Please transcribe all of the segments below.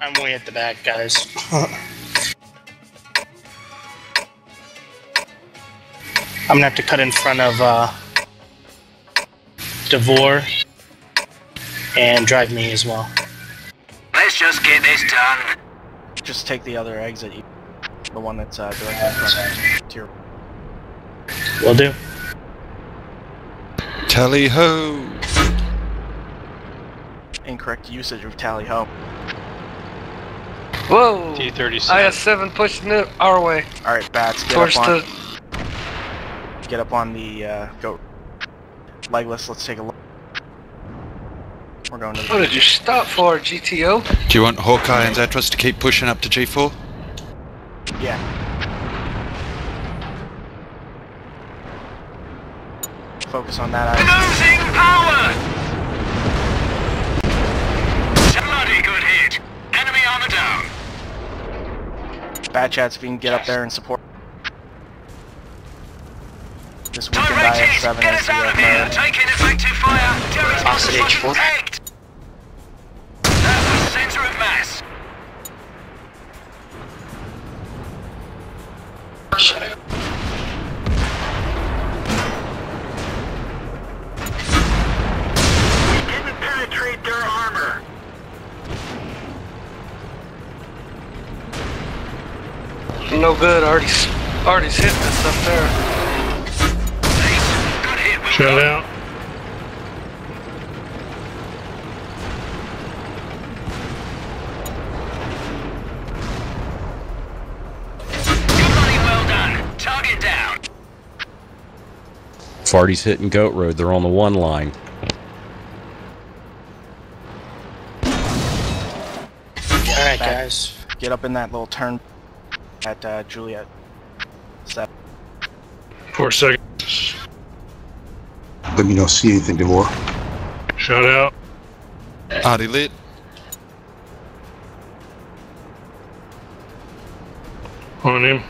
I'm way at the back, guys. I'm gonna have to cut in front of uh, Devore and drive me as well. Let's just get this done. Just take the other exit. The one that's uh, directly in front of your. Will do. Tally ho! Incorrect usage of tally ho. Whoa! T-37. IS-7 pushing it our way All right, bats, get towards up on, the. get up on the uh, goat. Legless, let's take a look. We're going to. What did you stop for, GTO? Do you want Hawkeye and Zatras to keep pushing up to G4? Yeah. Focus on that. eye. Losing power! Bad Bat Chats if you can get up there and support. This weekend I have 7 SDF mode. 4. No good, Artie's, Artie's hitting us up there. Good hit, Will. Shut out. Good money, well done. Target down. Farty's hitting Goat Road. They're on the one line. All right, guys. Get up in that little turn at uh, Juliet. Set. Four seconds. Let me know see anything, Devore. Shut out. Artie lit. On him.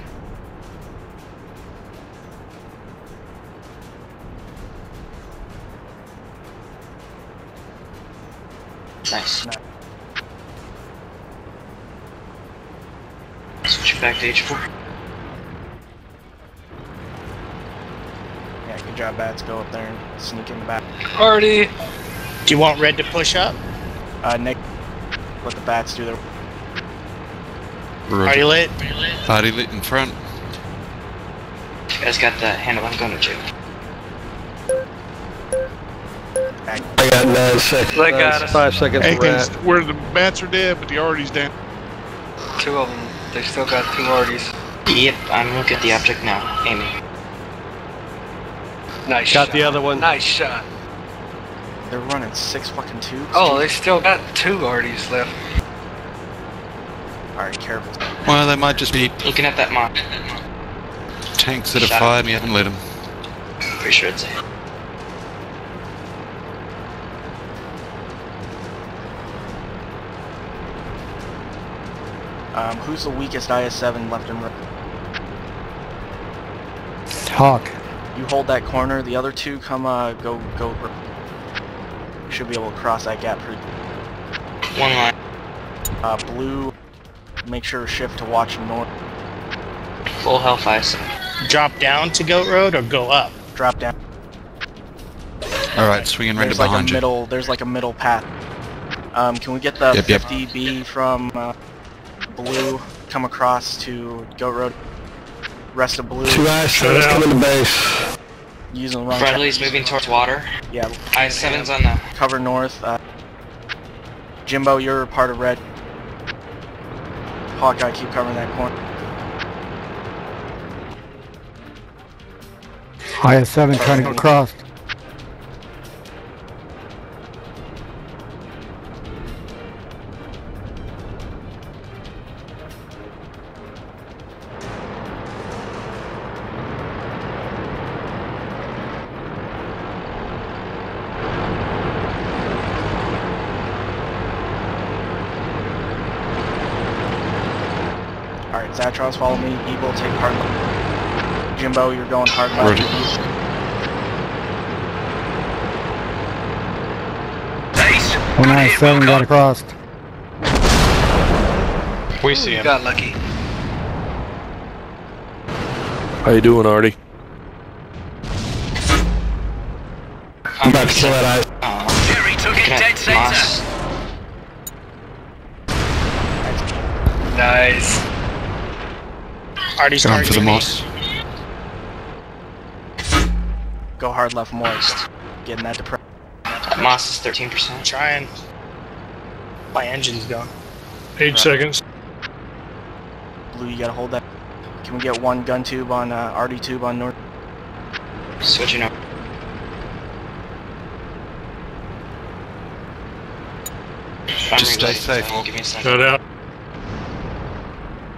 Nice. No. Switch back to H4. Yeah, good job, bats. Go up there and sneak in the back. Artie! Do you want Red to push up? Uh, Nick, let the bats do their. Are you lit? Party lit in front. You guys got the handle I'm going to jail. I got nine seconds. They got us. Five seconds Hey, to things, rat. where the bats are dead, but the Artie's down. Two of them. They still got two Arties. Yep, I'm looking at the object now. Amy. Nice Got shot. the other one. Nice shot. They're running six fucking tubes. Oh, they still got two Arties left. Alright, careful. Well, they might just be Looking at that mark. tanks that have Shot. fired me, you haven't lit them. Pretty sure it's Um, who's the weakest IS-7 left and right? Hawk. You hold that corner. The other two come. Uh, go go. You should be able to cross that gap pretty. One line. Uh, blue. Make sure to shift to watch north. Full health ice. Drop down to Goat Road or go up? Drop down. Alright, swinging right There's like a behind you. middle. There's like a middle path. Um, can we get the Yep, yep. 50B from uh, blue? Come across to Goat Road. Rest of blue. Two eyes Shut out. coming to base. Using the wrong. Friendly's moving towards water. Yeah. I-7's on the... Cover north. Uh, Jimbo, you're part of red. Hawkeye, keep covering that corner. IS-7 trying to go across. Alright, Zatros, follow me. Evil, take hard left. Jimbo, you're going hard left. Roger. Ace. One Good hit, IS-7 got across. We see him. got lucky. How you doing, Artie? I'm about to kill that Jerry took it dead center. Nice. Artie's Going for the targeting moss. Go hard left moist. Getting that depression. That Maus is 13%. Trying. My engine's gone. Eight seconds. Blue, you gotta hold that. Can we get one gun tube on uh, Artie tube on north? Switching up. I'm Just stay safe. Give me a second. Shut out.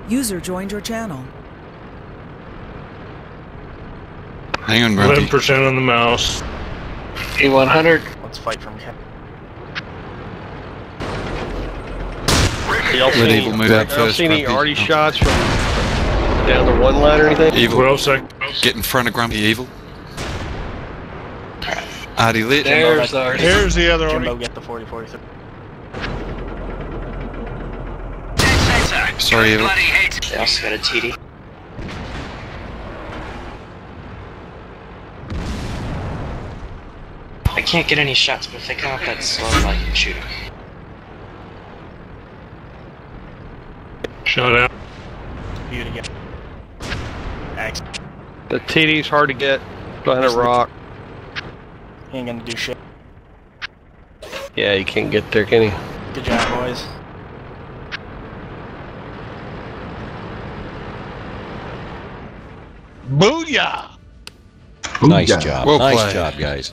User joined your channel. Hang on, Grumpy. 11% on the Maus. E100. Let's fight from here. Y'all Evil move out y'all first, see any Grumpy. Artie Oh. shots from down the one line or anything? Evil, 12 seconds. get in front of Grumpy Evil. Artie lit. There's Artie. Here's the other one. Jimbo, Artie. get the 40 40 Dead. Sorry, Good Evil. bloody hit. They also got a TD. Can't get any shots, but if they come up that slow, I can shoot them. Shut out. View to get. The TD's hard to get behind a rock. He ain't gonna do shit. Yeah, you can't get there, can you? Good job, boys. Booyah! Nice Booyah. job. Well nice played. job, guys.